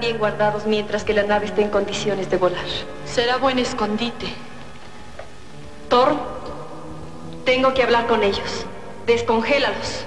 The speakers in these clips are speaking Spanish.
bien guardados mientras que la nave esté en condiciones de volar. Será buen escondite. Thor, tengo que hablar con ellos. Descongélalos.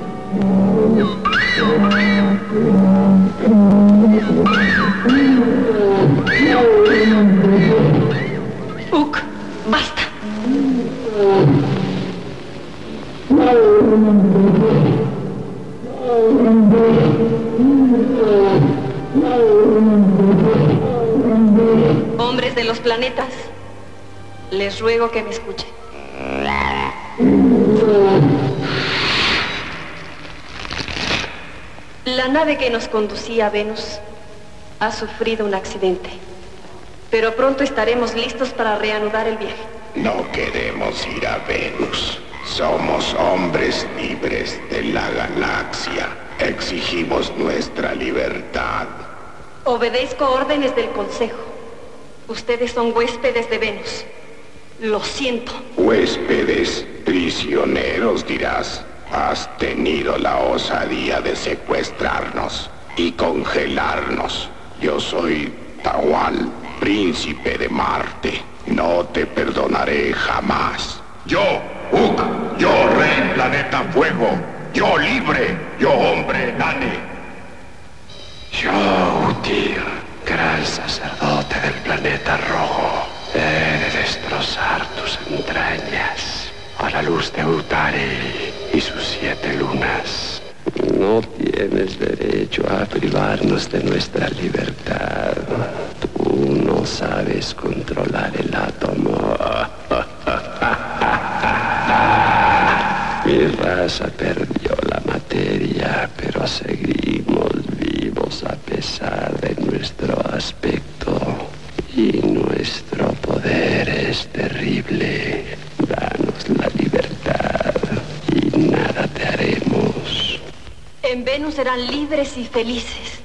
Uk, basta. Hombres de los planetas, les ruego que me escuchen. La nave que nos conducía a Venus ha sufrido un accidente, pero pronto estaremos listos para reanudar el viaje. No queremos ir a Venus. Somos hombres libres de la galaxia. Exigimos nuestra libertad. Obedezco órdenes del Consejo. Ustedes son huéspedes de Venus. Lo siento. Huéspedes, prisioneros, dirás. Has tenido la osadía de secuestrarnos y congelarnos. Yo soy Tawal, príncipe de Marte. No te perdonaré jamás. Yo, Uk, yo rey planeta fuego, yo libre, yo hombre nane. Yo, Utir, gran sacerdote del planeta rojo, he de destrozar tus entrañas a la luz de Utari y sus siete lunas. No tienes derecho a privarnos de nuestra libertad. No sabes controlar el átomo. Mi raza perdió la materia, pero seguimos vivos a pesar de nuestro aspecto. Y nuestro poder es terrible. Danos la libertad y nada te haremos. En Venus serán libres y felices.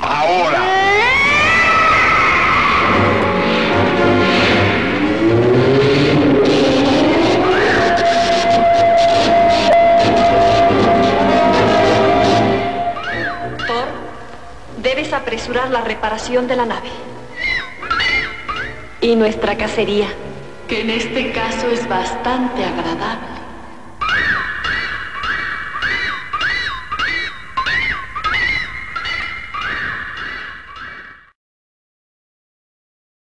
Ahora. Apresurar la reparación de la nave. Y nuestra cacería. Que en este caso es bastante agradable.